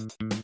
Mm-hmm.